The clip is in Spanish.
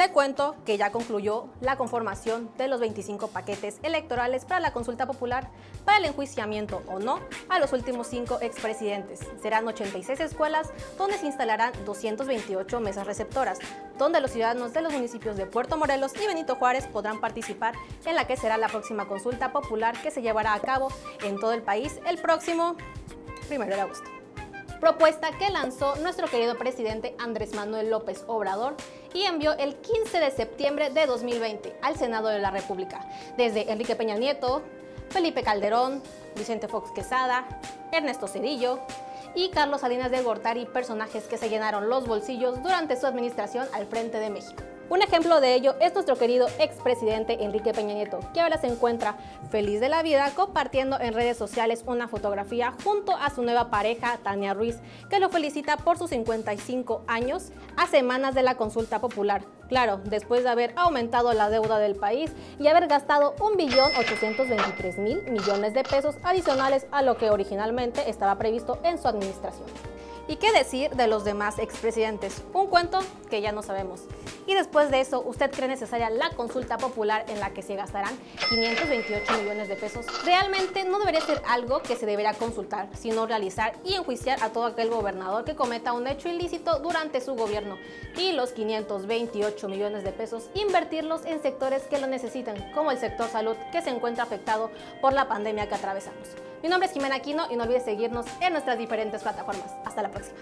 Le cuento que ya concluyó la conformación de los 25 paquetes electorales para la consulta popular para el enjuiciamiento o no a los últimos cinco expresidentes. Serán 86 escuelas donde se instalarán 228 mesas receptoras, donde los ciudadanos de los municipios de Puerto Morelos y Benito Juárez podrán participar en la que será la próxima consulta popular que se llevará a cabo en todo el país el próximo 1 de agosto propuesta que lanzó nuestro querido presidente Andrés Manuel López Obrador y envió el 15 de septiembre de 2020 al Senado de la República, desde Enrique Peña Nieto, Felipe Calderón, Vicente Fox Quesada, Ernesto Cedillo y Carlos Salinas de Gortari, personajes que se llenaron los bolsillos durante su administración al frente de México. Un ejemplo de ello es nuestro querido expresidente Enrique Peña Nieto, que ahora se encuentra feliz de la vida compartiendo en redes sociales una fotografía junto a su nueva pareja Tania Ruiz, que lo felicita por sus 55 años a semanas de la consulta popular. Claro, después de haber aumentado la deuda del país y haber gastado 1.823.000 millones de pesos adicionales a lo que originalmente estaba previsto en su administración. ¿Y qué decir de los demás expresidentes? Un cuento que ya no sabemos. Y después de eso, ¿usted cree necesaria la consulta popular en la que se gastarán 528 millones de pesos? Realmente no debería ser algo que se debería consultar, sino realizar y enjuiciar a todo aquel gobernador que cometa un hecho ilícito durante su gobierno. Y los 528 millones de pesos invertirlos en sectores que lo necesitan, como el sector salud que se encuentra afectado por la pandemia que atravesamos. Mi nombre es Jimena Aquino y no olvides seguirnos en nuestras diferentes plataformas. Hasta la próxima.